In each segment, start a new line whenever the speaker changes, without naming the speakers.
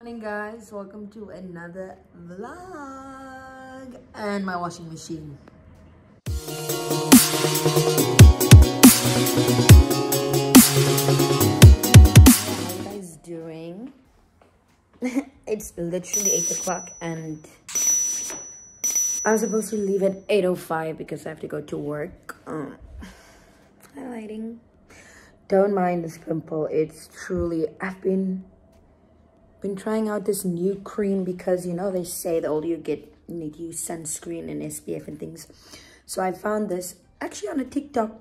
morning guys. Welcome to another vlog and my washing machine. How you guys doing? It's literally 8 o'clock and i'm supposed to leave at 8.05 because i have to go to work. Um, highlighting. Don't mind this pimple it's truly i've been been trying out this new cream because you know they say the older you get you need to use sunscreen and SPF and things. So I found this actually on a TikTok.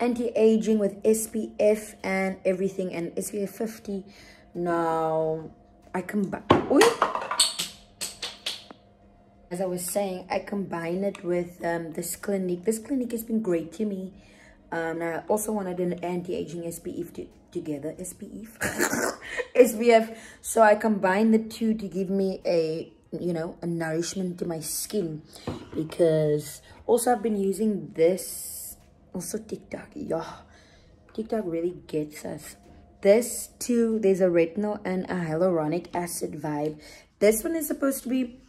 Anti-aging with SPF and everything and SPF 50 now I combine as I was saying I combine it with um, this clinique. This clinique has been great to me. Um, I also wanted an anti-aging SPF to, together. SPF SPF so I combined the two to give me a you know a nourishment to my skin because also I've been using this also TikTok. Yeah TikTok really gets us. This too there's a retinol and a hyaluronic acid vibe. This one is supposed to be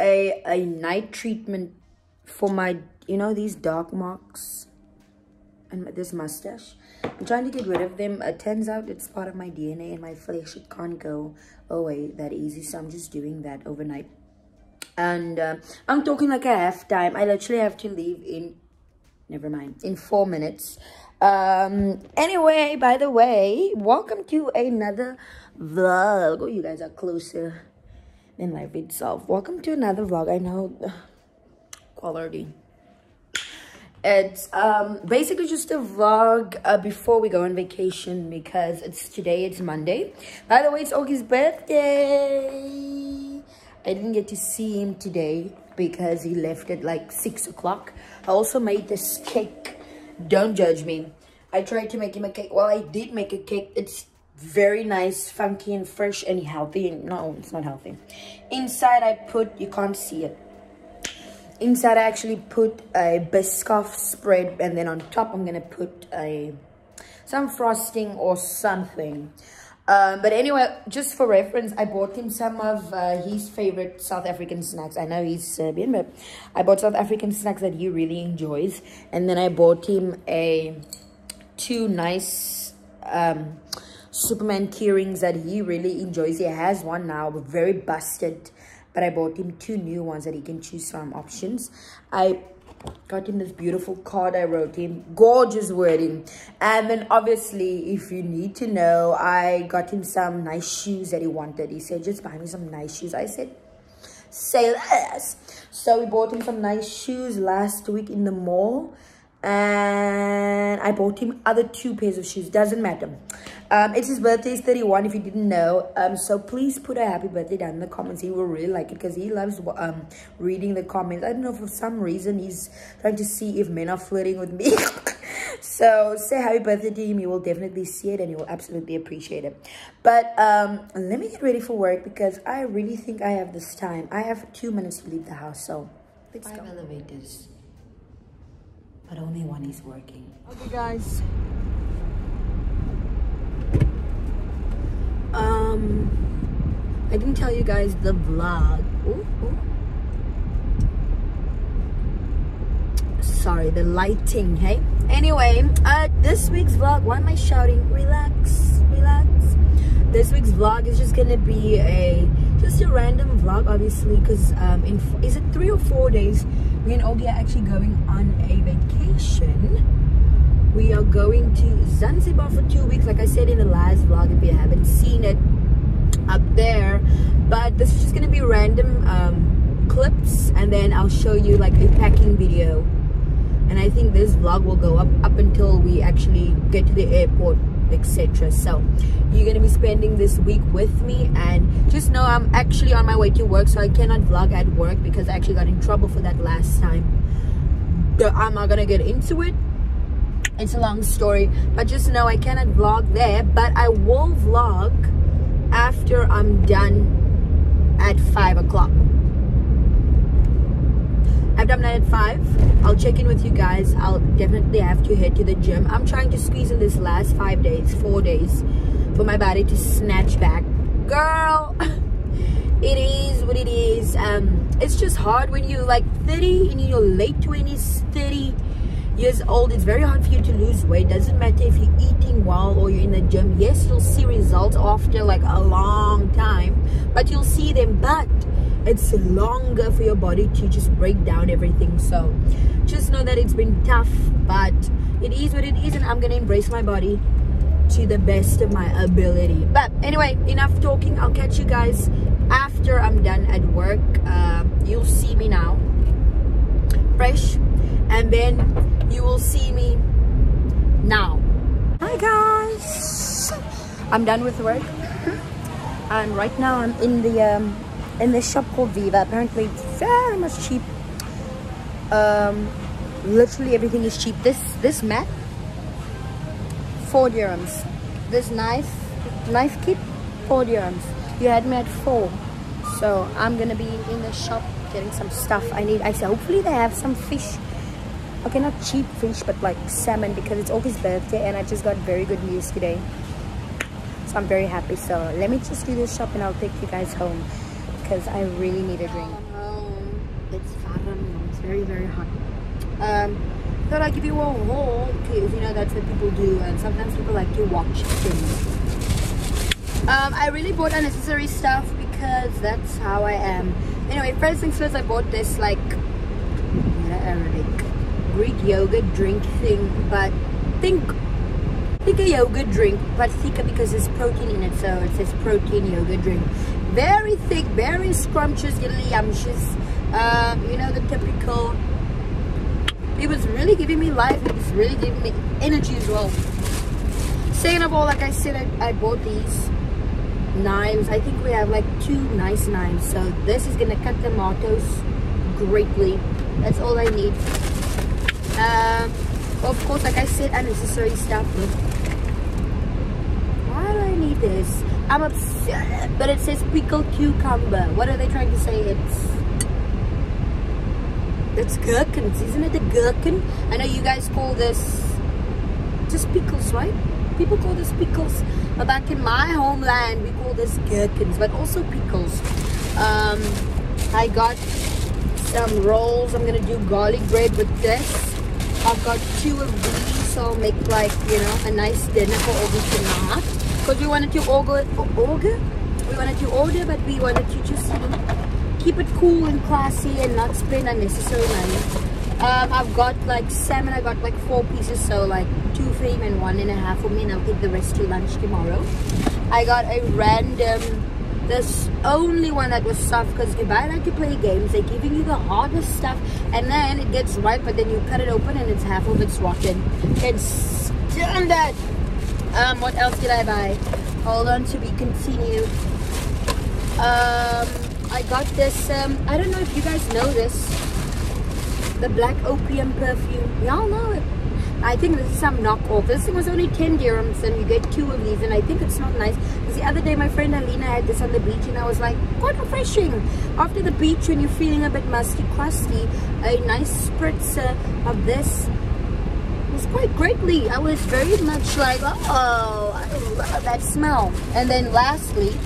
a a night treatment for my you know these dark marks and this mustache. I'm trying to get rid of them. It turns out it's part of my dna and my flesh. It can't go away that easy so i'm just doing that overnight. And uh, i'm talking like a half time i literally have to leave in never mind in four minutes. Um anyway by the way welcome to another vlog. Oh you guys are closer than life itself welcome to another vlog. I know quality it's um basically just a vlog uh, before we go on vacation because it's today it's monday. By the way it's Augie's birthday! I didn't get to see him today because he left at like six o'clock. I also made this cake. Don't judge me. I tried to make him a cake. Well i did make a cake. It's very nice funky and fresh and healthy. No it's not healthy. Inside i put you can't see it inside I actually put a Biscoff spread and then on top I'm gonna put a some frosting or something. Um, but anyway just for reference I bought him some of uh, his favorite South African snacks. I know he's Serbian but I bought South African snacks that he really enjoys. And then I bought him a two nice um, Superman keyrings that he really enjoys. He has one now but very busted but I bought him two new ones that he can choose from options. I got him this beautiful card I wrote him, gorgeous wording. And then obviously, if you need to know, I got him some nice shoes that he wanted. He said, just buy me some nice shoes. I said, say less. So we bought him some nice shoes last week in the mall and I bought him other two pairs of shoes. Doesn't matter. Um, it's his birthday. He's 31 if you didn't know. Um, so please put a happy birthday down in the comments. He will really like it because he loves um, reading the comments. I don't know, for some reason he's trying to see if men are flirting with me. so say happy birthday to him. He will definitely see it and he will absolutely appreciate it. But um, let me get ready for work because I really think I have this time. I have two minutes to leave the house. So let's Five go. elevators but only one is working. Okay, guys. Um, I didn't tell you guys the vlog. Ooh, ooh. Sorry, the lighting, hey? Anyway, uh, this week's vlog, why am I shouting? Relax, relax. This week's vlog is just gonna be a, just a random vlog, obviously, because um, in, is it three or four days? Me and Ogie are actually going on a vacation. We are going to Zanzibar for two weeks, like I said in the last vlog, if you haven't seen it up there. But this is just gonna be random um, clips, and then I'll show you like a packing video. And I think this vlog will go up up until we actually get to the airport etc. So you're going to be spending this week with me and just know i'm actually on my way to work so i cannot vlog at work because i actually got in trouble for that last time. I'm not gonna get into it. It's a long story but just know i cannot vlog there but i will vlog after i'm done at five o'clock I'm done 9 at 5, I'll check in with you guys. I'll definitely have to head to the gym. I'm trying to squeeze in this last 5 days, 4 days for my body to snatch back. Girl it is what it is. Um it's just hard when you're like 30 and in your late 20s 30 years old. It's very hard for you to lose weight. Doesn't matter if you're eating well or you're in the gym. Yes you'll see results after like a long time but you'll see them. But it's longer for your body to just break down everything. So just know that it's been tough but it is what it is and i'm gonna embrace my body to the best of my ability. But anyway enough talking. I'll catch you guys after i'm done at work. Uh, you'll see me now fresh and then you will see me now. Hi guys. I'm done with work. And right now i'm in the um in this shop called viva. Apparently very much cheap. Um literally everything is cheap. This this mat four dirhams. This knife knife kit four dirhams. You had me at four. So i'm gonna be in the shop getting some stuff i need. I said hopefully they have some fish. Okay not cheap fish but like salmon because it's Augie's birthday and I just got very good news today. So I'm very happy. So let me just do this shop and I'll take you guys home because I really need a drink. It's it's very very hot. Um thought I'd give you a haul because you know that's what people do and sometimes people like to watch things. Um I really bought unnecessary stuff because that's how I am. Anyway first things first I bought this like Arabic Greek yogurt drink thing, but think a yogurt drink, but thicker because there's protein in it, so it says protein yogurt drink. Very thick, very scrumptious, yumtious. Um, you know the typical. It was really giving me life. It was really giving me energy as well. Second of all, like I said, I, I bought these knives. I think we have like two nice knives. So this is gonna cut tomatoes greatly. That's all I need. Um, of course, like I said, unnecessary stuff. Why do I need this? I'm upset. But it says pickled cucumber. What are they trying to say? It's it's gherkins, isn't it? The gherkin. I know you guys call this just pickles, right? People call this pickles. But back in my homeland, we call this gherkins, but also pickles. Um, I got some rolls. I'm gonna do garlic bread with this. I've got two of these, so I'll make like, you know, a nice dinner for August tonight. Because we wanted to for order? We wanted to order, but we wanted to just, keep it cool and classy and not spend unnecessary money. Um, I've got like salmon, I got like four pieces, so like two for him and one and a half for me, and I'll take the rest to lunch tomorrow. I got a random this only one that was soft because if I like to play games, they're giving you the hardest stuff and then it gets ripe, but then you cut it open and it's half of it's rotten. Can't stand that. Um, what else did I buy? Hold on to be continued. Um, I got this, um, I don't know if you guys know this, the Black Opium perfume. Y'all know it. I think this is some knockoff. This thing was only 10 dirhams and you get two of these and I think it's not nice. Because the other day my friend Alina had this on the beach and I was like, quite refreshing. After the beach when you're feeling a bit musty, crusty, a nice spritzer of this quite greatly. I was very much like, oh, I love that smell. And then lastly,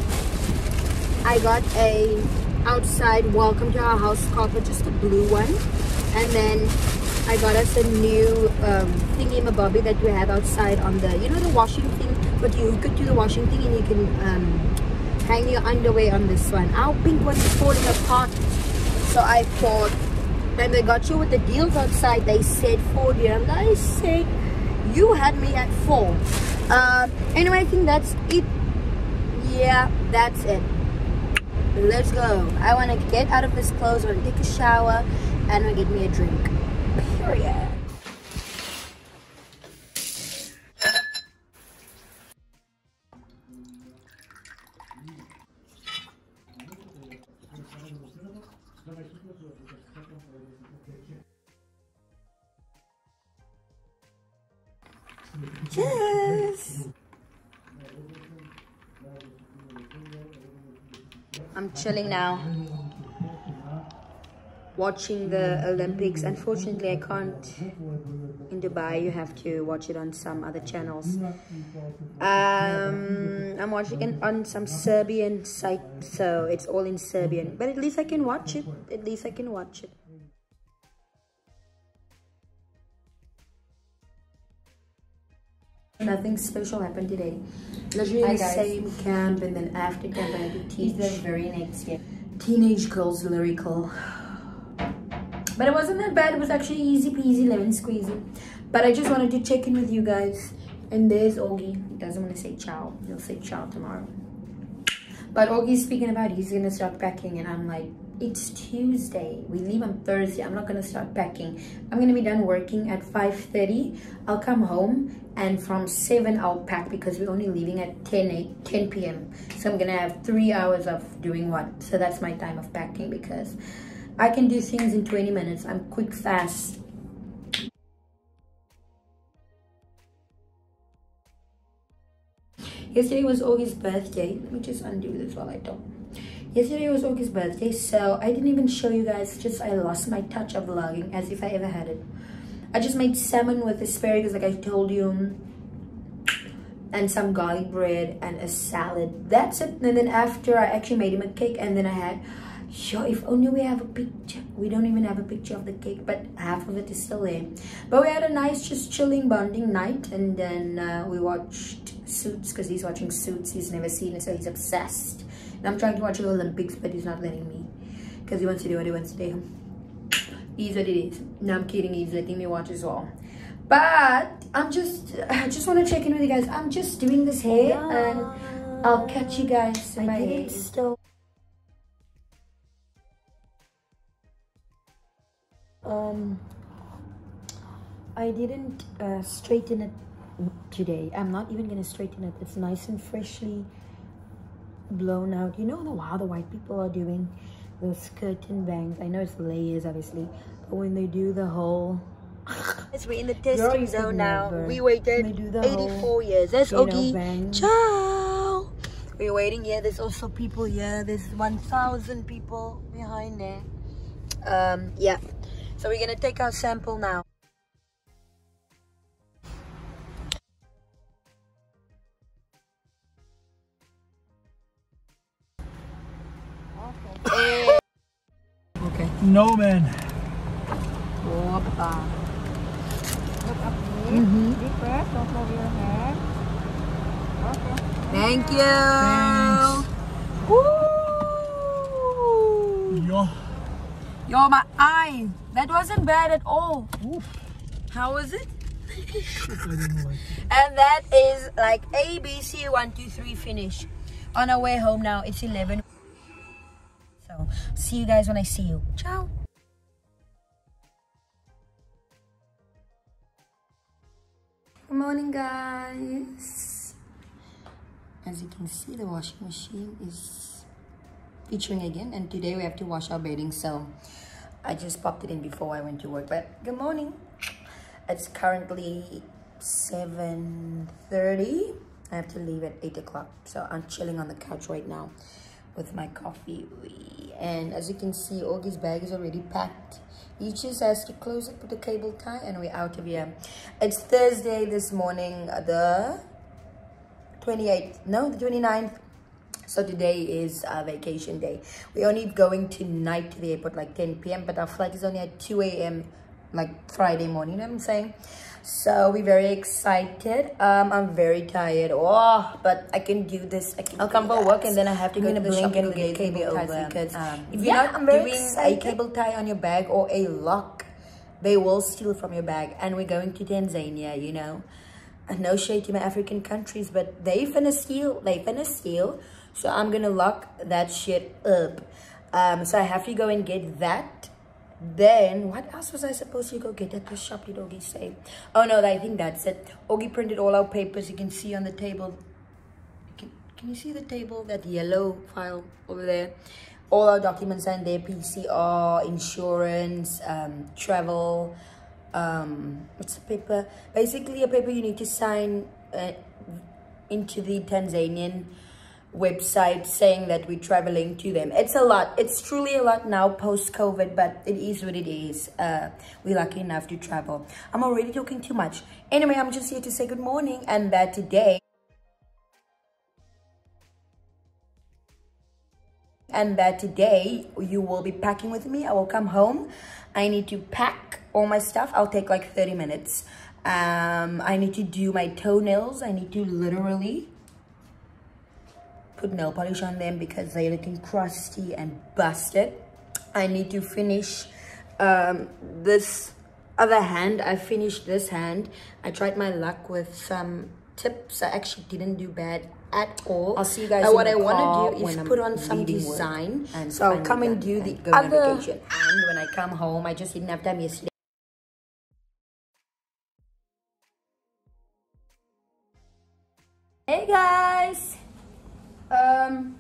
I got a outside welcome to our house carpet, just a blue one. And then I got us a new um, thingy mabobby that we have outside on the, you know the washing thing, but you could do the washing thing and you can um, hang your underwear on this one. Our pink one is falling apart. So I thought, when they got you with the deals outside, they said 4 dirhams. I said, you had me at 4. Um, anyway, I think that's it. Yeah, that's it. Let's go. I want to get out of this clothes, I want to take a shower, and I get me a drink period. Cheers! I'm chilling now watching the Olympics. Unfortunately, I can't in Dubai, you have to watch it on some other channels. Um, I'm watching it on some Serbian site, so it's all in Serbian. But at least I can watch it. At least I can watch it. Nothing special happened today. Literally in the same camp and then after camp I had to teach.
the very next year.
Teenage girls lyrical. But it wasn't that bad. It was actually easy peasy lemon squeezy. But I just wanted to check in with you guys. And there's Augie. He doesn't want to say ciao. He'll say ciao tomorrow. But Augie's speaking about he's going to start packing. And I'm like, it's Tuesday. We leave on Thursday. I'm not going to start packing. I'm going to be done working at 5.30. I'll come home and from 7 I'll pack because we're only leaving at 10, 8, 10 p.m. So I'm going to have three hours of doing what? So that's my time of packing because I can do things in 20 minutes. I'm quick, fast. Yesterday was Augie's birthday. Let me just undo this while I talk yesterday was Oki's birthday so I didn't even show you guys just I lost my touch of vlogging as if I ever had it I just made salmon with asparagus like I told you and some garlic bread and a salad that's it and then after I actually made him a cake and then I had Sure, if only we have a picture. We don't even have a picture of the cake, but half of it is still there. But we had a nice, just chilling, bonding night, and then uh, we watched Suits because he's watching Suits. He's never seen it, so he's obsessed. And I'm trying to watch the Olympics, but he's not letting me because he wants to do what he wants to do. Is what it is. No, I'm kidding. He's letting me watch as well. But I'm just, I just want to check in with you guys. I'm just doing this hair, and I'll catch you guys in my hair. Still. Um, I didn't uh, straighten it today. I'm not even gonna straighten it. It's nice and freshly blown out. You know the how the white people are doing those curtain bangs. I know it's layers, obviously, but when they do the whole Yes, we're in the testing zone now. We waited 84 years. There's Ogie. Ciao. We're waiting here. There's also people here. There's 1,000 people behind there. Um, yeah. So we're gonna take our sample now.
Okay. No, man.
Opa.
Look up here.
Mm-hmm.
Deep breath. Don't move your head. Okay.
Thank you.
Thanks.
Woo!
Yo.
Yo, my eye. That wasn't bad at all.
Oof.
How was it?
Shit, I didn't like it.
And that is like A, B, C, one, two, three, finish. On our way home now, it's 11. See you guys when I see you. Ciao. Good morning, guys. As you can see, the washing machine is featuring again. And today we have to wash our bedding. So, I just popped it in before I went to work. But good morning. It's currently 7.30. I have to leave at 8 o'clock. So I'm chilling on the couch right now with my coffee. And as you can see, Augie's bag is already packed. He just has to close it with the cable tie and we're out of here. It's Thursday this morning, the 28th, no, the 29th. So today is our vacation day. We're only going tonight to the airport like 10 p.m. But our flight is only at 2 a.m. like Friday morning, you know what I'm saying? So we're very excited. Um, I'm very tired. Oh, but I can do this. I can I'll come for work and then I have to go to the shop and get cable ties because um, if you're
yeah,
not doing
excited.
a cable tie on your bag or a lock, they will steal from your bag. And we're going to Tanzania, you know. And no shade to my African countries, but they finna steal. They finna steal. So I'm gonna lock that shit up. Um, so I have to go and get that. Then, what else was I supposed to go get at the shop, did say? Oh no, I think that's it. Ogie printed all our papers. You can see on the table. Can, can you see the table? That yellow file over there. All our documents are in there. PCR, insurance, um, travel. Um, what's the paper? Basically, a paper you need to sign uh, into the Tanzanian website saying that we're traveling to them. It's a lot. It's truly a lot now post-COVID, but it is what it is. Uh, we're lucky enough to travel. I'm already talking too much. Anyway, I'm just here to say good morning and that today and that today you will be packing with me. I will come home. I need to pack all my stuff. I'll take like 30 minutes. Um, I need to do my toenails. I need to literally put nail polish on them because they're looking crusty and busted. I need to finish um, this other hand. I finished this hand. I tried my luck with some tips. I actually didn't do bad at all. I'll see you guys. Uh, what I want to do is put on some design. And so I'll come and do the other. Vacation. And when I come home, I just didn't have time yesterday. Hey guys. Um.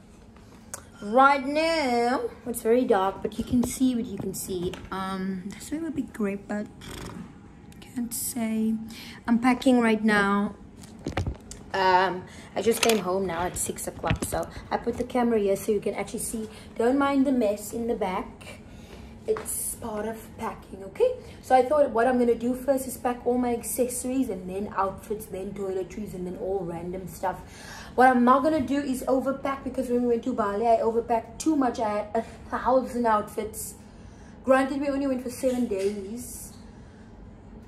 Right now, it's very dark, but you can see what you can see. Um, this way would be great, but can't say. I'm packing right now um i just came home now at six o'clock so i put the camera here so you can actually see don't mind the mess in the back it's part of packing okay so i thought what i'm gonna do first is pack all my accessories and then outfits then toiletries and then all random stuff what i'm not gonna do is overpack because when we went to bali i overpacked too much. I had a thousand outfits. Granted we only went for seven days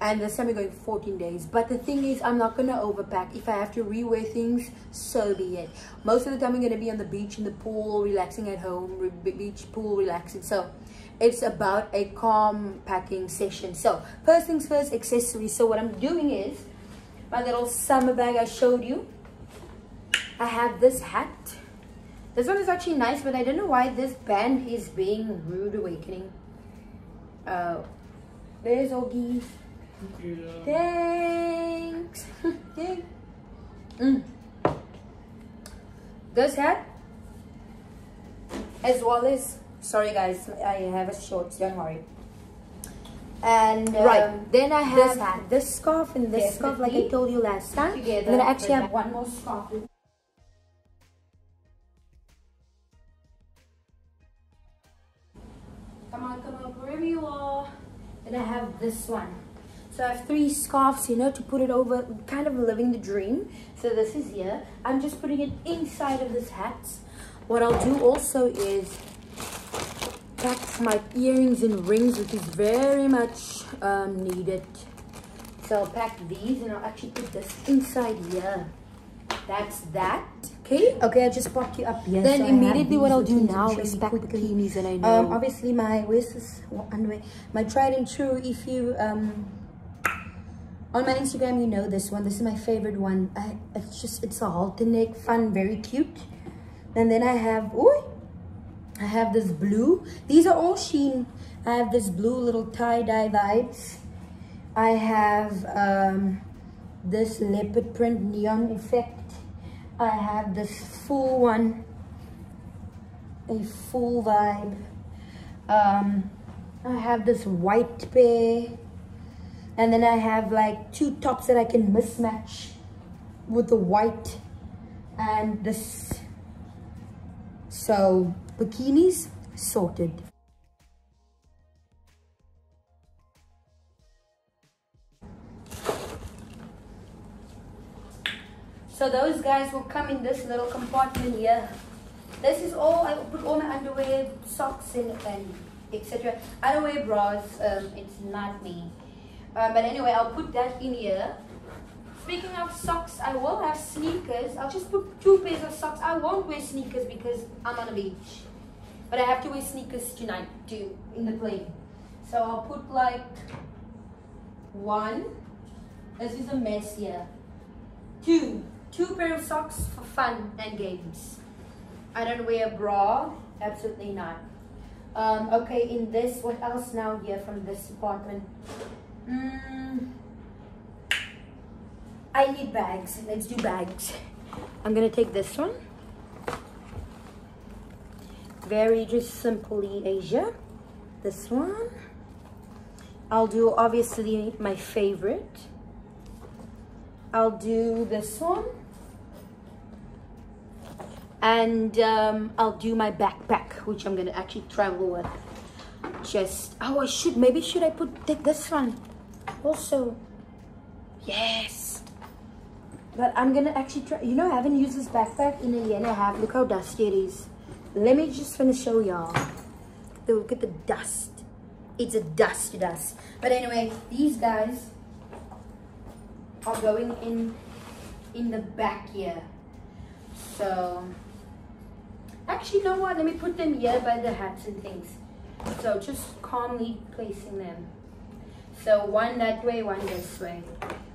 and this time we're going 14 days. But the thing is i'm not gonna overpack. If i have to rewear things so be it. Most of the time i'm gonna be on the beach in the pool relaxing at home beach pool relaxing. So it's about a calm packing session. So first things first accessories. So what i'm doing is my little summer bag i showed you i have this hat this one is actually nice but i don't know why this band is being rude awakening uh there's Oggy. Thanks. mm. This hat, as well as, sorry guys, I have a short, don't worry. And um, right, then I have this, hat. this scarf and this scarf like I told you last time. Together, and then I actually have one more scarf. On, come on, wherever you are. Then I have this one. So I have three scarves, you know, to put it over, kind of living the dream. So this is here. I'm just putting it inside of this hat. What I'll do also is pack my earrings and rings, which is very much um, needed. So I'll pack these and I'll actually put this inside here. That's that. Okay. Okay, I just popped you up here. Then so immediately what I'll do now is pack bikinis and I um, know. Um, obviously my, where's this underwear? My tried and true, if you, um, on my Instagram, you know this one. This is my favorite one. I, it's just, it's a halter neck, fun, very cute. And then I have, oh, I have this blue. These are all Shein. I have this blue little tie-dye vibes. I have um, this leopard print neon effect. I have this full one, a full vibe. Um, I have this white pair. And then I have like two tops that I can mismatch with the white and this. So bikinis sorted so those guys will come in this little compartment here this is all I put all my underwear socks in and etc I don't wear bras um, it's not me um, but anyway, I'll put that in here. Speaking of socks, I will have sneakers. I'll just put two pairs of socks. I won't wear sneakers because I'm on the beach. But I have to wear sneakers tonight too, in the plane. So I'll put like one. This is a mess here. Two. Two pair of socks for fun and games. I don't wear a bra. Absolutely not. Um, okay, in this, what else now here from this apartment? Mm, I need bags. Let's do bags. I'm gonna take this one. Very just simply Asia. This one. I'll do obviously my favorite. I'll do this one. And um, I'll do my backpack, which I'm gonna actually travel with. Just oh, I should maybe should I put take this one also? Yes. But I'm gonna actually try. You know, I haven't used this backpack in a year and a half. Look how dusty it is. Let me just finish show y'all. Look at the dust. It's a dust dust. But anyway, these guys are going in in the back here. So actually, you know what? Let me put them here by the hats and things. So just calmly placing them. So one that way, one this way.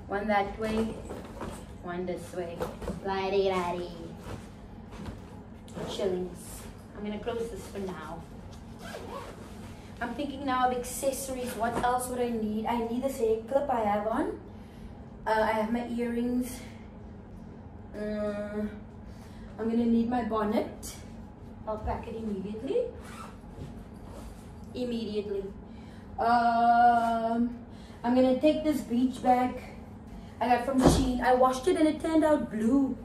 One that way, one this way. Lighty lighty. Chillings. I'm gonna close this for now. I'm thinking now of accessories. What else would I need? I need this hair clip I have on. Uh, I have my earrings. Uh, I'm gonna need my bonnet. I'll pack it immediately. Immediately. Um, I'm gonna take this beach bag I got from Shein. I washed it and it turned out blue.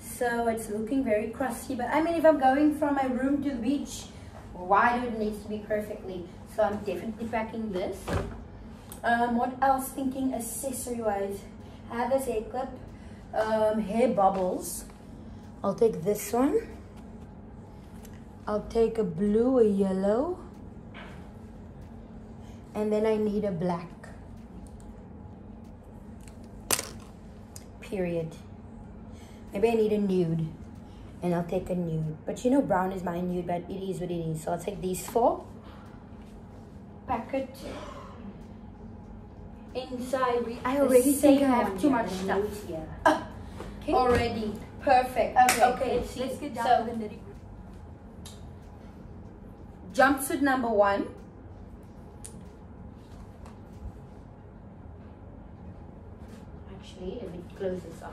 So it's looking very crusty. But I mean, if I'm going from my room to the beach, why do it needs to be perfectly? So I'm definitely packing this. Um, what else thinking accessory wise? I have this hair clip, um, hair bubbles. I'll take this one. I'll take a blue, a yellow. And then I need a black. Period. Maybe I need a nude. And I'll take a nude. But you know brown is my nude, but it is what it is. So I'll take these four. Packet. Inside. I already think I have too much stuff here. Ah, okay. Already. Perfect. Okay. Okay. Let's, let's get down so, to the nitty Jumpsuit number one. Actually, let me close this off.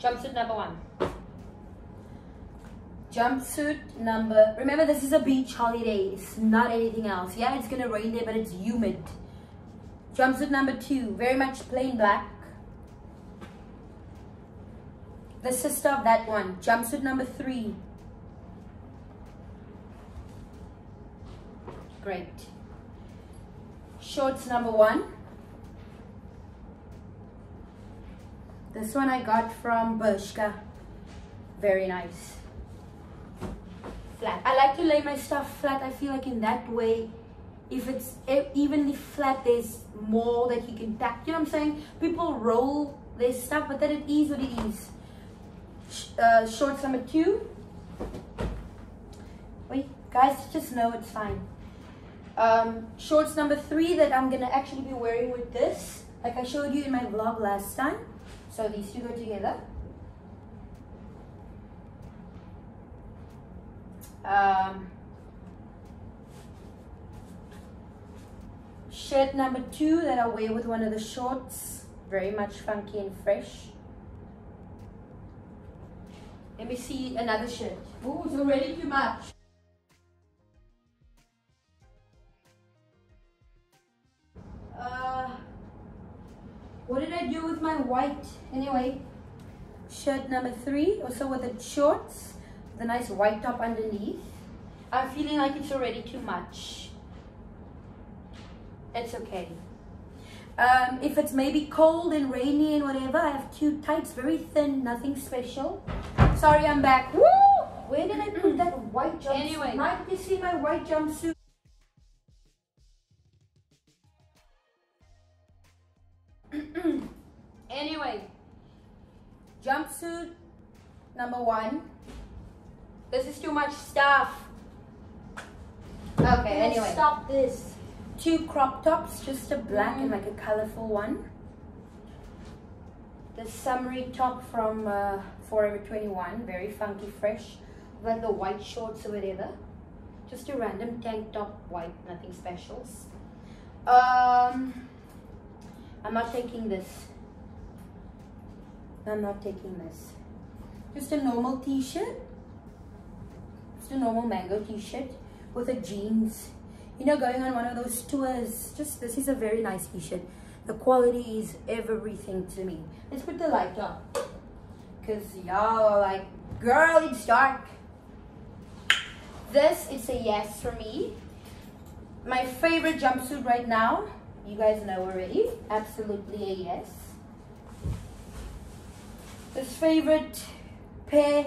Jumpsuit number one. Jumpsuit number, remember this is a beach holiday. It's not anything else. Yeah, it's gonna rain there, but it's humid. Jumpsuit number two, very much plain black. The sister of that one. Jumpsuit number three. Great. Shorts number one. This one I got from Bershka. Very nice. Flat. I like to lay my stuff flat. I feel like in that way, if it's evenly flat, there's more that you can pack. You know what I'm saying? People roll their stuff, but then it is what it is. Uh, shorts number two. Wait, guys, just know it's fine. Um, shorts number three that I'm gonna actually be wearing with this, like I showed you in my vlog last time. So these two go together. Um, shirt number two that I wear with one of the shorts. Very much funky and fresh. Let me see another shirt. Oh, it's already too much. What did I do with my white? Anyway, shirt number three, also with the shorts, the nice white top underneath. I'm feeling like it's already too much. It's okay. Um, if it's maybe cold and rainy and whatever, I have cute tights, very thin, nothing special. Sorry, I'm back. Woo! Where did I put that white jumpsuit? Anyway. Might you see my white jumpsuit? anyway, jumpsuit number one. This is too much stuff. Okay, anyway. Stop this. Two crop tops, just a black mm. and like a colorful one. The summery top from uh, Forever 21, very funky, fresh. Like the white shorts or whatever. Just a random tank top, white, nothing specials. Um, I'm not taking this. I'm not taking this. Just a normal t-shirt. Just a normal mango t-shirt with a jeans. You know, going on one of those tours. Just, this is a very nice t-shirt. The quality is everything to me. Let's put the light on. because y'all are like, girl, it's dark. This is a yes for me. My favorite jumpsuit right now, you guys know already, absolutely a yes. This favorite pair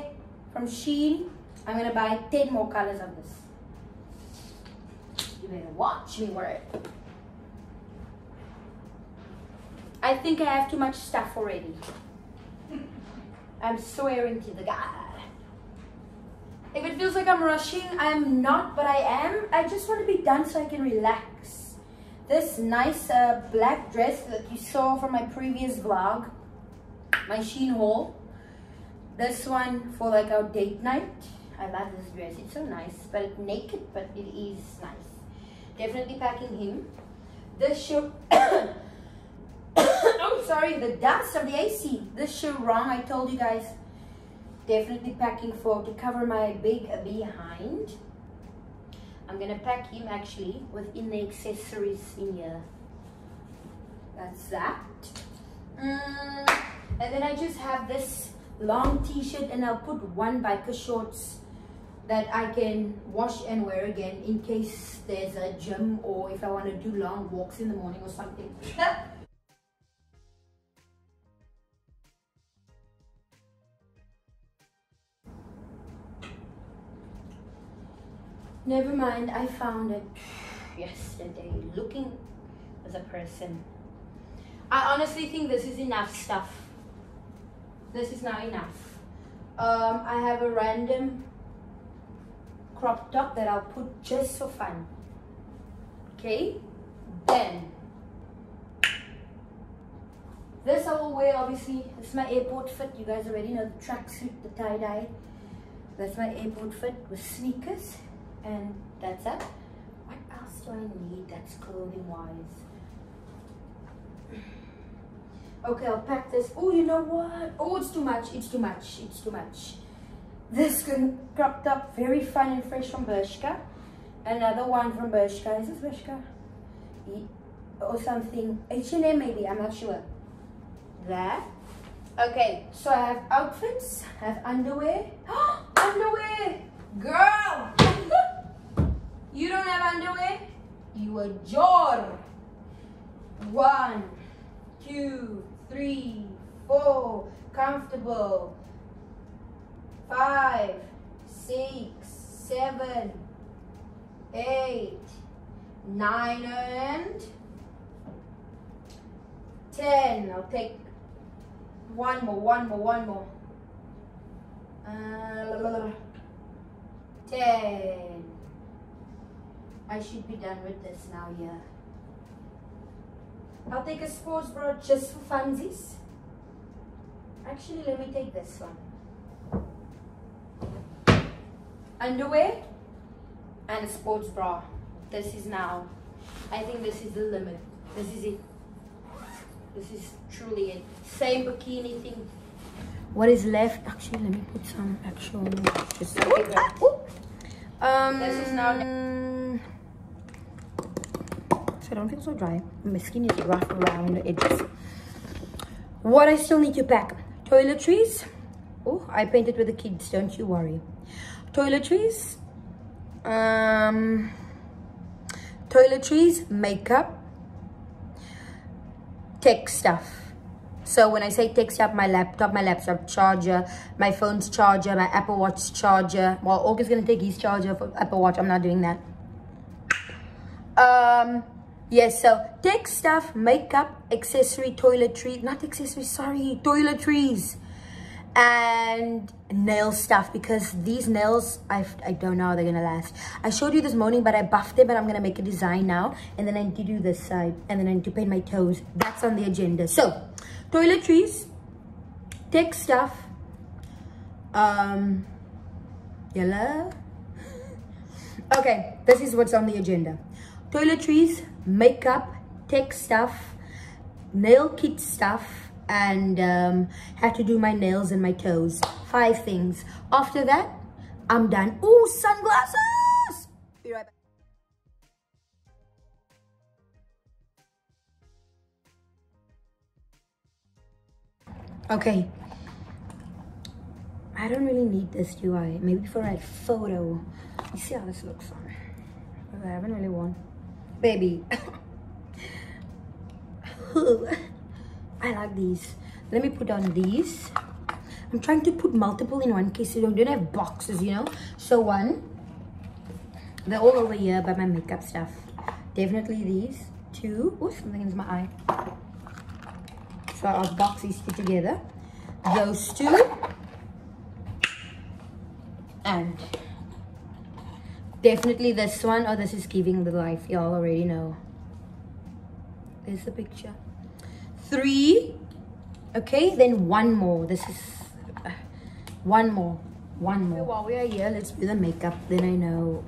from Shein, I'm gonna buy 10 more colors of this. You better watch me wear it. I think I have too much stuff already. I'm swearing to the God. If it feels like I'm rushing, I'm not, but I am. I just want to be done so I can relax. This nice uh, black dress that you saw from my previous vlog, my Shein haul. This one for like our date night. I love this dress. It's so nice, but naked, but it is nice. Definitely packing him. This shoe. oh, sorry, the dust of the AC. This shoe wrong. I told you guys definitely packing for to cover my big behind I'm gonna pack him actually within the accessories in here. That's that. Mm, and then I just have this long t-shirt and I'll put one biker shorts that I can wash and wear again in case there's a gym or if I want to do long walks in the morning or something Never mind, I found it yesterday looking as a person. I honestly think this is enough stuff. This is now enough. Um, I have a random crop top that I'll put just for fun. Okay, then this I will wear obviously. It's my airport fit. You guys already know the tracksuit, the tie-dye. That's my airport fit with sneakers and that's it. What else do I need that's clothing wise? Okay I'll pack this. Oh you know what? Oh it's too much. It's too much. It's too much. This cropped up very fun and fresh from Bershka. Another one from Bershka. Is this Bershka? Or something. H&M maybe. I'm not sure. That okay so I have outfits. I have underwear. Underwear! Girl you don't have underwear? You a jor. One, two, three, four. Comfortable. Five, six, seven, eight, nine, and ten. I'll take one more, one more, one more. Uh, ten. I should be done with this now, yeah. I'll take a sports bra just for funsies. Actually, let me take this one. Underwear and a sports bra. This is now. I think this is the limit. This is it. This is truly it. Same bikini thing. What is left? Actually, let me put some actual. Just okay, um, this is now so I don't feel so dry. My skin is rough around the edges. What I still need to pack. Toiletries. Oh, I painted with the kids, don't you worry. Toiletries. Um, toiletries, makeup, tech stuff. So when I say tech stuff, my laptop, my laptop charger, my phone's charger, my Apple Watch charger. Well, August gonna take his charger for Apple Watch. I'm not doing that. Um, Yes, so tech stuff, makeup, accessory, toiletries, not accessories, sorry, toiletries. And nail stuff because these nails, I've, I don't know how they're going to last. I showed you this morning, but I buffed it, but I'm going to make a design now. And then I need to do this side. And then I need to paint my toes. That's on the agenda. So, toiletries, tech stuff, um, yellow. Okay, this is what's on the agenda. Toiletries, makeup, tech stuff, nail kit stuff, and um, have to do my nails and my toes. Five things. After that, I'm done. Oh, sunglasses! Be right back. Okay. I don't really need this, do I? Maybe for a photo. You see how this looks on. I haven't really worn. Baby. I like these. Let me put on these. I'm trying to put multiple in one case you don't, have boxes, you know? So one, they're all over here by my makeup stuff. Definitely these. Two. Oh, something in my eye. So I'll box these two together. Those two. And definitely this one. or this is giving the life. Y'all already know. There's the picture. Three. Okay, then one more. This is uh, one more. One more. While we are here, let's do the makeup. Then I know.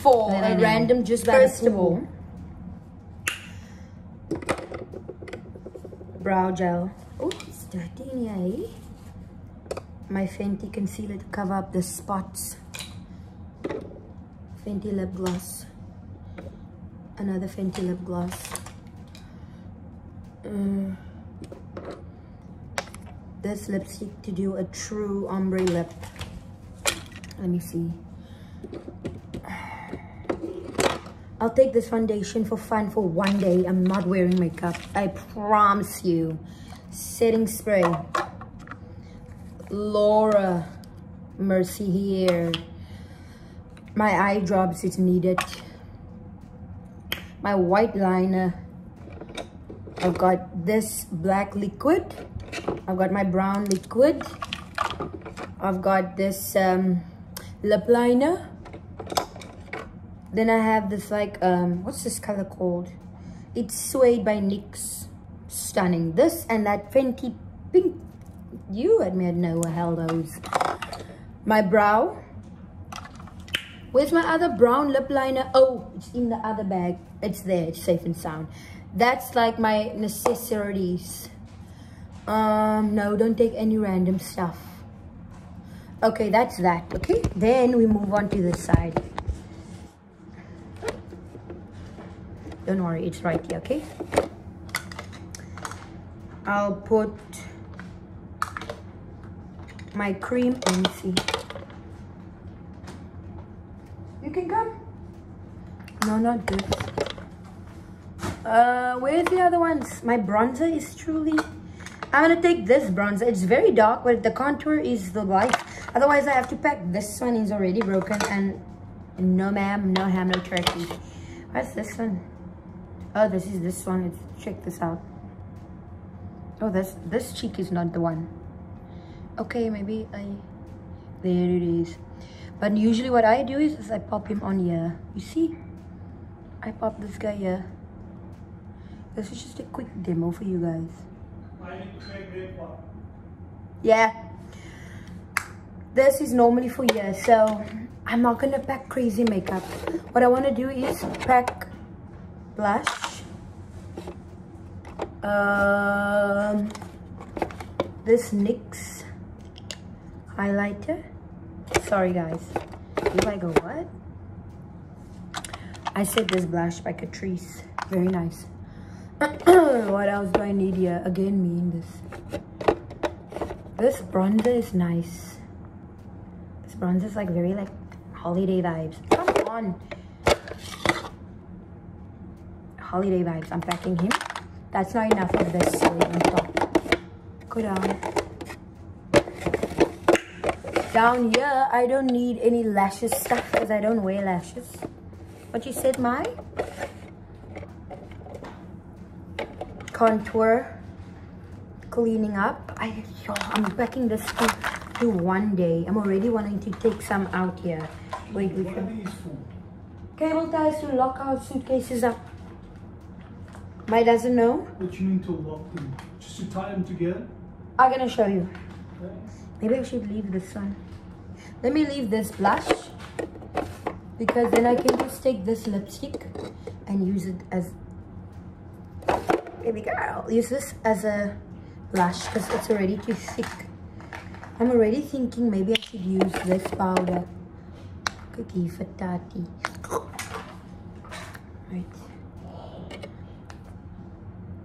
Four. Then a know. random just First of all. Brow gel. Oh, it's dirty in here, eh? My Fenty concealer to cover up the spots. Fenty lip gloss. Another Fenty lip gloss. Uh, this lipstick to do a true ombre lip. Let me see. I'll take this foundation for fun for one day. I'm not wearing makeup. I promise you. Setting spray. Laura Mercier here. My eye drops is needed. My white liner. I've got this black liquid. I've got my brown liquid. I've got this um, lip liner. Then I have this like, um, what's this color called? It's Suede by NYX. Stunning. This and that Fenty Pink. You and me know what hell those. My brow. Where's my other brown lip liner? Oh, it's in the other bag. It's there. It's safe and sound. That's like my necessities. Um, no, don't take any random stuff. Okay, that's that. Okay, then we move on to this side. Don't worry, it's right here, okay? I'll put my cream. Me see. You can come. No, not this. Uh, where's the other ones? My bronzer is truly... I'm gonna take this bronzer. It's very dark, but the contour is the light. Otherwise, I have to pack. This one is already broken, and no ma'am, no ham, no turkey. What's this one? Oh, this is this one. Let's check this out. Oh, this this cheek is not the one. Okay, maybe I... There it is. But usually what I do is, is I pop him on here. You see? I pop this guy here. This is just a quick demo for you guys. Yeah. This is normally for here, so I'm not gonna pack crazy makeup. What I wanna do is pack blush. Um, this NYX highlighter. Sorry guys. You like go, what? I said this blush by Catrice. Very nice. what else do I need here? Again, me in this. This bronzer is nice. This bronzer is like very like holiday vibes. Come on. Holiday vibes. I'm packing him. That's not enough of this top. Go down. Down here, I don't need any lashes stuff because I don't wear lashes. What you said, my? contour cleaning up. I i'm packing this to, to one day. I'm already wanting to take some out here. Wait we can cable ties to lock our suitcases up. My doesn't know?
What you mean to lock them? Just to tie them together?
I'm gonna show you. Maybe i should leave this one let me leave this blush because then i can just take this lipstick and use it as baby girl use this as a blush because it's already too thick. I'm already thinking maybe i should use this powder. Cookie for tati right.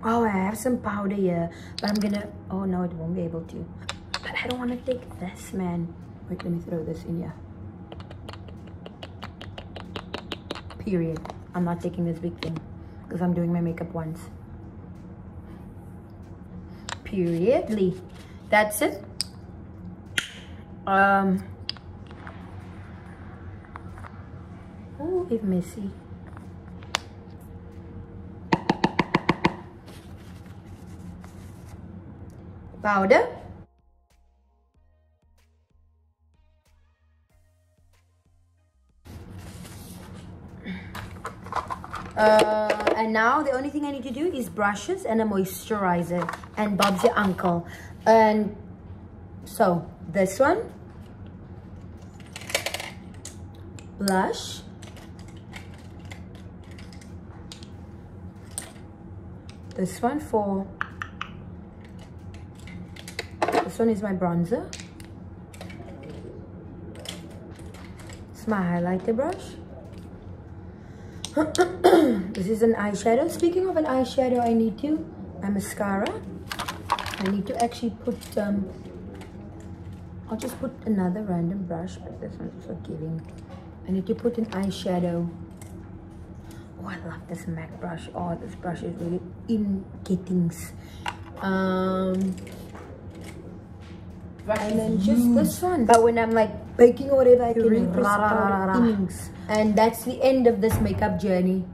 Oh i have some powder here but i'm gonna oh no it won't be able to. But i I don't want to take this, man. Wait, let me throw this in here. Period. I'm not taking this big thing because I'm doing my makeup once. Periodly. That's it. Um. Oh, it's messy. Powder. Uh, and now the only thing I need to do is brushes and a moisturizer and Bob's your uncle. And so this one, blush, this one for, this one is my bronzer. It's my highlighter brush. This is an eyeshadow. Speaking of an eyeshadow, I need to, my mascara. I need to actually put, um, I'll just put another random brush, but this one's also giving. I need to put an eyeshadow. Oh, I love this MAC brush. Oh, this brush is really in gettings. Um, and then just this one. But when I'm like baking or whatever, I can press innings. And that's the end of this makeup journey.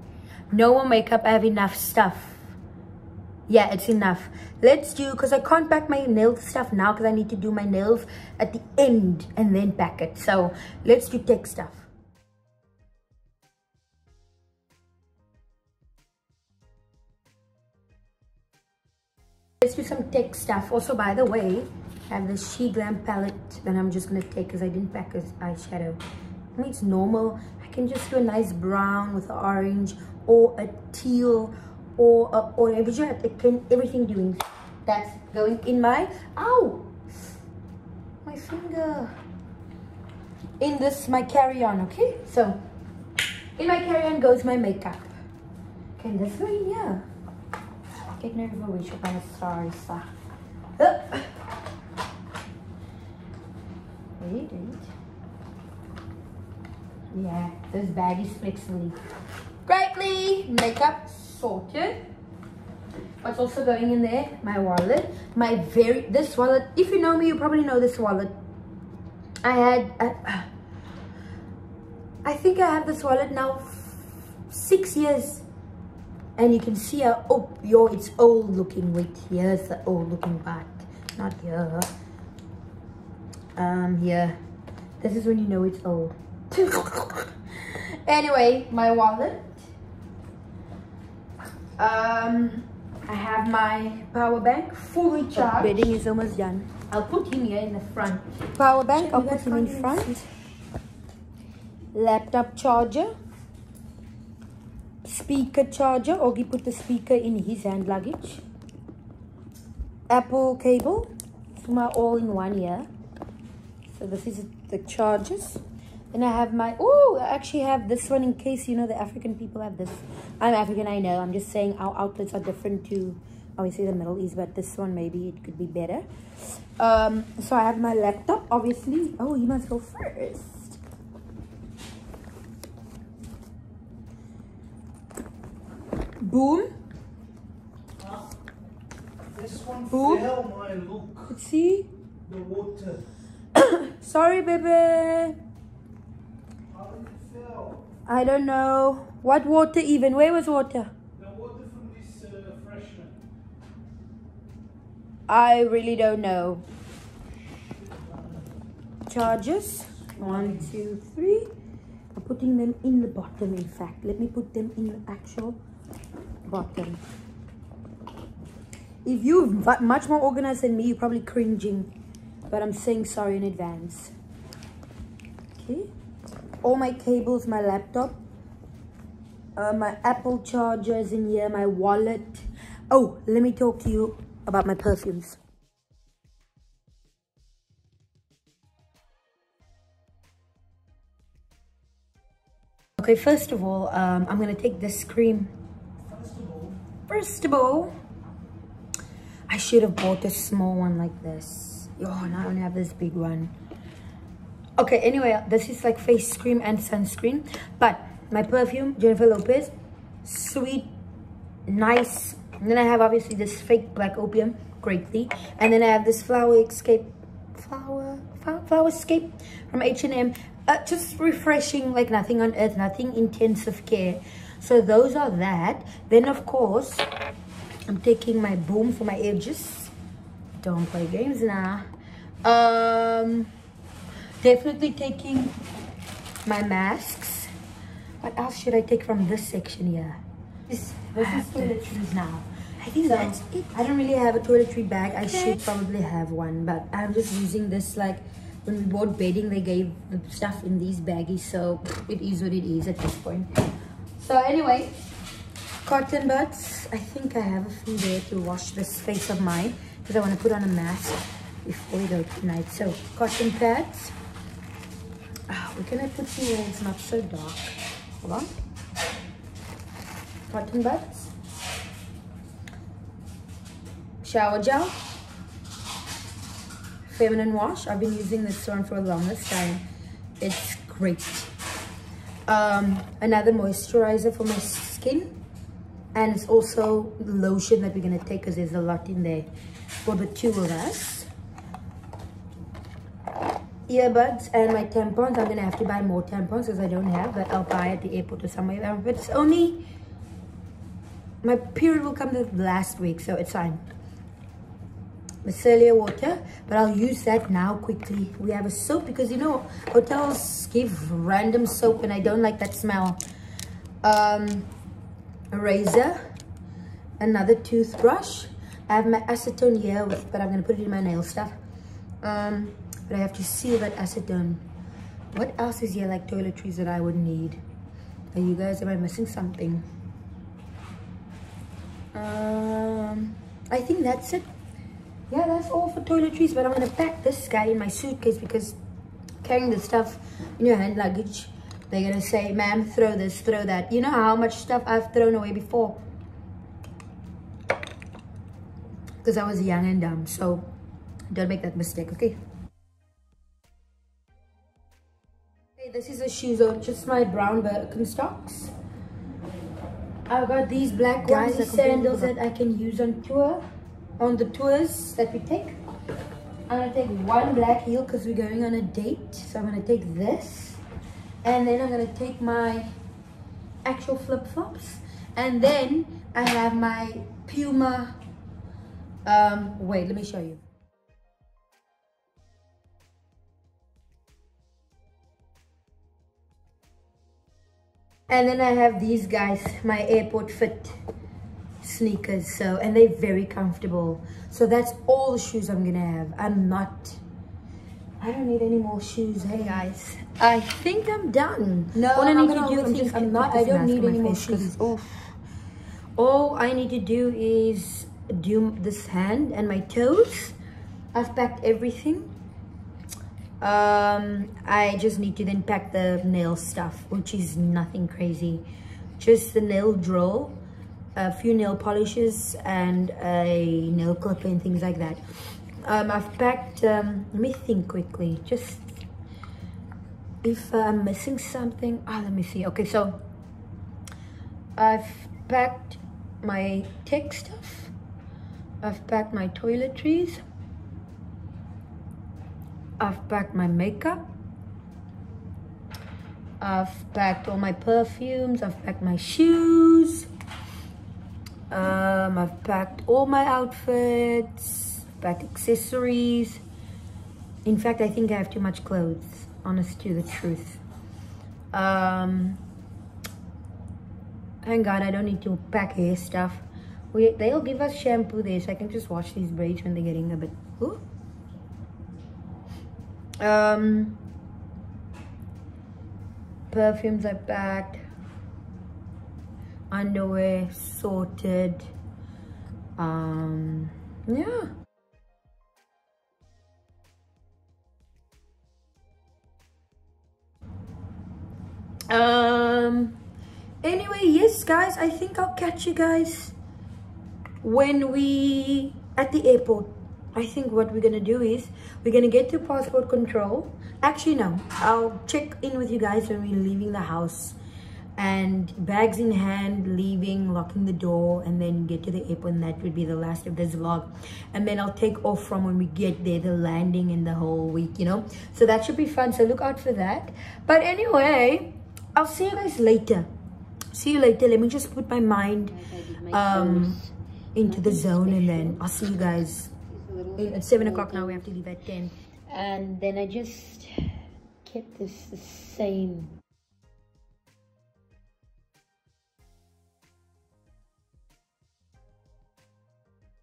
No more makeup, I have enough stuff. Yeah, it's enough. Let's do, because I can't pack my nail stuff now because I need to do my nails at the end and then pack it. So let's do tech stuff. Let's do some tech stuff. Also, by the way, I have this SHEGLAM palette that I'm just to take because I didn't pack as eyeshadow. I mean, it's normal. I can just do a nice brown with orange or a teal or a orange. It can, everything doing. That's going in my, ow, my finger. In this, my carry-on, okay? So, in my carry-on goes my makeup. Okay, this one, yeah. Kyk nou hoe hoe op my sorry sa. Yeah, this bag is flexibly. Greatly makeup sorted. What's also going in there? My wallet. My very, this wallet, if you know me, you probably know this wallet. I had, uh, I think I have this wallet now six years and you can see oh yo it's old looking wait here's the old looking part not here um here this is when you know it's old. Anyway my wallet. Um i have my power bank fully charged. The bedding is almost done. I'll put him here in the front. Power bank i'll put him in front. Laptop charger. Speaker charger. Augie put the speaker in his hand luggage. Apple cable. My all in one here so this is the chargers and I have my oh I actually have this one in case you know the African people have this I'm African I know I'm just saying our outlets are different to obviously the Middle East but this one maybe it could be better um so I have my laptop obviously oh you must go first Boom.
This one
Boom.
fell, my look.
Let's see.
The water.
Sorry, baby.
How did it fell?
I don't know. What water even? Where was water?
The water from this uh, freshener.
I really don't know. Charges. One, two, three. I'm putting them in the bottom, in fact. Let me put them in the actual bottom. If you're much more organized than me, you're probably cringing. But I'm saying sorry in advance. Okay. All my cables, my laptop, uh, my Apple chargers in here, my wallet. Oh, let me talk to you about my perfumes. Okay, first of all, um, I'm going to take this cream
First of all,
First of all, I should have bought a small one like this. Oh, now I only have this big one. Okay, anyway, this is like face cream and sunscreen. But my perfume, Jennifer Lopez, sweet, nice. And then I have obviously this fake black opium, greatly. And then I have this flower escape, flower, flower, escape from H&M. Uh, just refreshing, like nothing on earth, nothing intensive care. So those are that. Then of course, I'm taking my boom for my edges. Don't play games now. Um, definitely taking my masks. What else should I take from this section here? This, this is toiletries now. I think so, that's it. I don't really have a toiletry bag. I should probably have one, but I'm just using this like when we bought bedding, they gave the stuff in these baggies, so it is what it is at this point. So anyway, cotton buds. I think I have a few there to wash this face of mine because I want to put on a mask before we go tonight. So cotton pads. Oh, we're gonna put you where it's not so dark. Hold on. Cotton buds. Shower gel. Feminine wash. I've been using this one for the longest time. It's great. Um, another moisturizer for my skin. And it's also lotion that we're going to take because there's a lot in there for the two of us. Earbuds and my tampons. I'm to have to buy more tampons because I don't have. But I'll buy at the airport or somewhere. But it's only... My period will come the last week, so it's fine micellar water but i'll use that now quickly we have a soap because you know hotels give random soap and i don't like that smell um a razor another toothbrush i have my acetone here with, but i'm gonna put it in my nail stuff um but i have to seal that acetone what else is here like toiletries that i would need are you guys am i missing something um i think that's it yeah, that's all for toiletries. But I'm going to pack this guy in my suitcase because carrying the stuff in your hand luggage, they're going to say, ma'am, throw this, throw that. You know how much stuff I've thrown away before? Because I was young and dumb. So don't make that mistake, okay? Okay, this is a shoes on just my brown Birkenstocks. I've got these black Guys, sandals that I can use on tour on the tours that we take. I'm gonna take one black heel because we're going on a date. So I'm gonna take this. And then I'm gonna take my actual flip-flops. And then I have my Puma, um, wait, let me show you. And then I have these guys, my airport fit sneakers so and they're very comfortable. So that's all the shoes i'm gonna have. I'm not i don't need any more shoes hey guys. I think i'm done. No what i need to do i'm just i'm not i don't need any more shoes. Oh all i need to do is do this hand and my toes i've packed everything um i just need to then pack the nail stuff which is nothing crazy just the nail drill a few nail polishes and a nail clipper and things like that. Um, I've packed, um, let me think quickly, just if I'm missing something, ah, let me see. Okay, so I've packed my tech stuff. I've packed my toiletries. I've packed my makeup. I've packed all my perfumes. I've packed my shoes. Um, I've packed all my outfits, packed accessories. In fact, I think I have too much clothes, honest to the truth. Um, thank God I don't need to pack hair stuff. We, they'll give us shampoo there, so I can just wash these braids when they're getting a bit... Ooh. Um, perfumes I packed. Underwear sorted. Um yeah. Um anyway yes guys i think i'll catch you guys when we at the airport I think what we're gonna do is we're gonna get to passport control. Actually, no, I'll check in with you guys when we're leaving the house and bags in hand, leaving, locking the door, and then get to the airport. And that would be the last of this vlog. And then I'll take off from when we get there, the landing and the whole week, you know. So that should be fun. So look out for that. But anyway, I'll see you guys later. See you later. Let me just put my mind um, into the zone, and then I'll see you guys at seven o'clock now we have to leave at 10
and then I just kept this the same.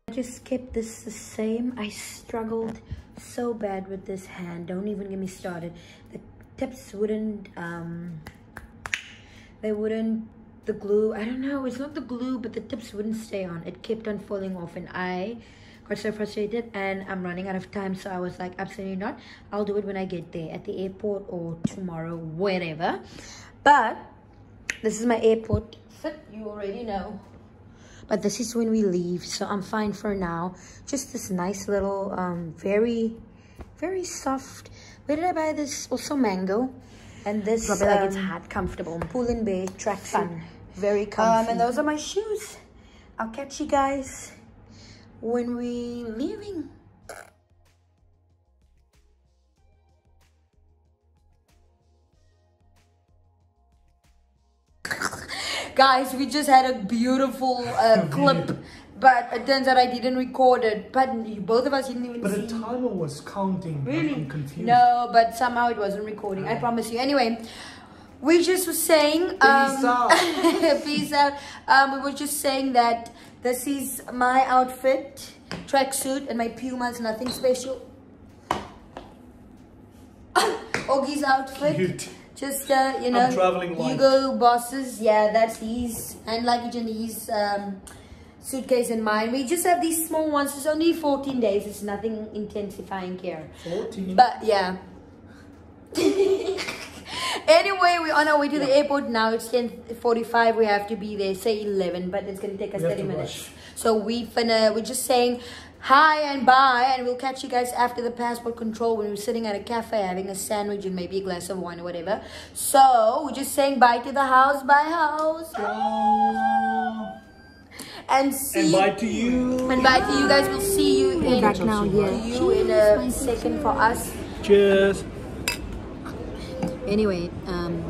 I just kept this the same. I struggled so bad with this hand. Don't even get me started. The tips wouldn't um they wouldn't the glue I don't know it's not the glue but the tips wouldn't stay on. It kept on falling off and I got so frustrated and I'm running out of time so I was like absolutely not. I'll do it when I get there at the airport or tomorrow wherever. But this is my airport fit you already know. But this is when we leave so I'm fine for now. Just this nice little um very very soft where did I buy this? Also mango. And this
Probably like it's
um,
hot, comfortable.
Pull and Bear tracksuit.
Fun. Very
um, and those are my shoes. I'll catch you guys when we leaving. guys, we just had a beautiful uh, clip, but it turns out I didn't record it. But both of us didn't even
But the timer was counting.
Really?
I'm confused.
No, but somehow it wasn't recording. I promise you. Anyway, we just were saying. Um,
Peace out.
peace out. Um, we were just saying that this is my outfit, tracksuit, and my Pumas. Nothing special. Oggy's outfit.
Cute.
Just uh, you know,
I'm traveling light.
Hugo bosses. Yeah, that's his hand luggage and his um, suitcase and mine. We just have these small ones. It's only 14 days. It's nothing intensifying care.
14.
But yeah. anyway, we're on oh, our way to the airport now. It's 10:45. We have to be there, say 11, but it's gonna take us
We
30 minutes.
rush.
So we finna. Uh, we're just saying hi and bye, and we'll catch you guys after the passport control when we're sitting at a cafe having a sandwich and maybe a glass of wine or whatever. So we're just saying bye to the house, bye house,
Ciao.
and see.
And bye to you.
And bye to you guys. We'll see you in.
back now, yeah.
you in a second for us.
Cheers.
Anyway, um,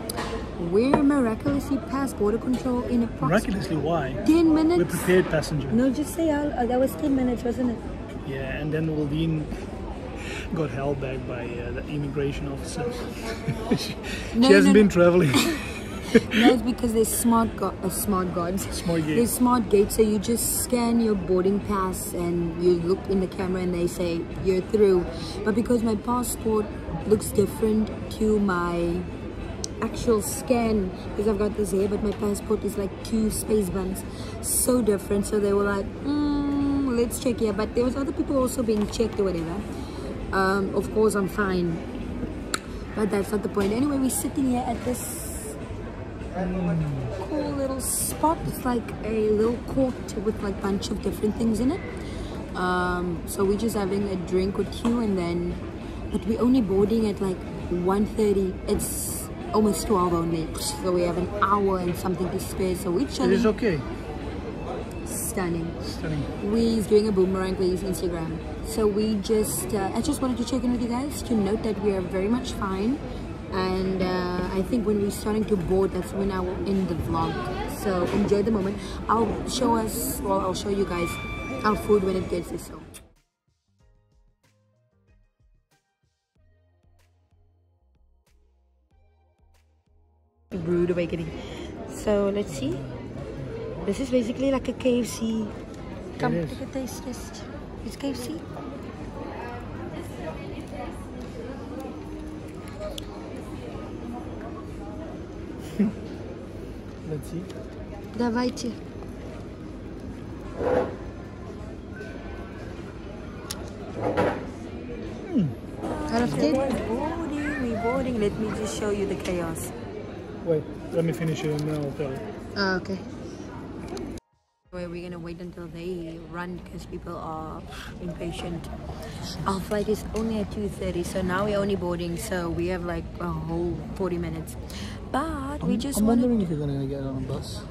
we're miraculously past border control in approximately
Miraculously, why?
10
We're
minutes.
prepared passenger.
No, just say how, uh, that was 10 minutes, wasn't it?
Yeah, and then Wildene got held back by uh, the immigration officer. she
No,
she hasn't
no,
been traveling.
No, it's because they're smart, go- uh, smart guards.
Smart gate.
There's smart gates, so you just scan your boarding pass and you look in the camera and they say you're through. But because my passport looks different to my actual scan, because I've got this here, but my passport is like two space buns, so different. So they were like, mm, let's check here. But there was other people also being checked or whatever. Um, of course, I'm fine, but that's not the point. Anyway, we're sitting here at this cool little spot. It's like a little court with like bunch of different things in it. Um, so we're just having a drink or two and then, but we're only boarding at like 1.30. It's almost 12 only. So we have an hour and something to spare. So we're
it
chilling.
is okay.
Stunning.
Stunning.
We's doing a boomerang for his Instagram. So we just, uh, I just wanted to check in with you guys to note that we are very much fine. And uh, I think when we're starting to board, that's when I will end the vlog. So enjoy the moment. I'll show us, well, I'll show you guys our food when it gets there. So.
Rude awakening. So let's see. This is basically like a KFC. Come
is.
take a taste test. It's KFC.
Let's see.
Давайте. Out of 10?
Boarding, we boarding. Let me just show you the chaos.
Wait, let me finish it and then I'll tell you.
Ah, okay.
Where we're gonna wait until they run because people are impatient. Our flight is only at 2.30 so now we're only boarding so we have like a whole 40 minutes. But we just
I'm wondering if you're gonna get on a bus.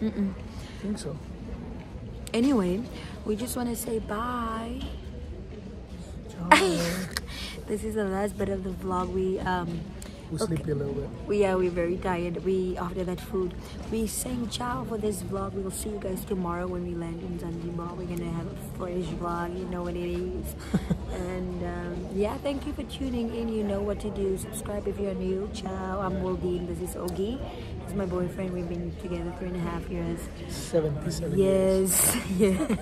Mm-mm.
I think so.
Anyway, we just want to say bye. this is the last bit of the vlog. We um
We're
Okay.
sleepy a little bit.
we are we're very tired. We after that food, we saying ciao for this vlog. We'll see you guys tomorrow when we land in Zanzibar. We're gonna have a fresh vlog. You know what it is. and um, yeah, thank you for tuning in. You know what to do. Subscribe if you're new. Ciao. I'm Wildene. This is Ogi. He's my boyfriend. We've been together three and a half years.
77 years.
Yes, yeah.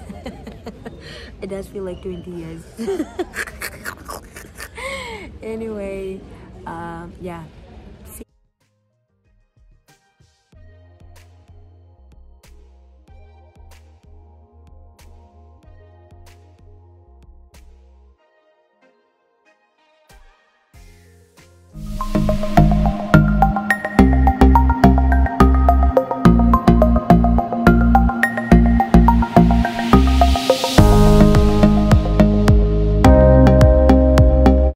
it does feel like 20 years. anyway, um, yeah.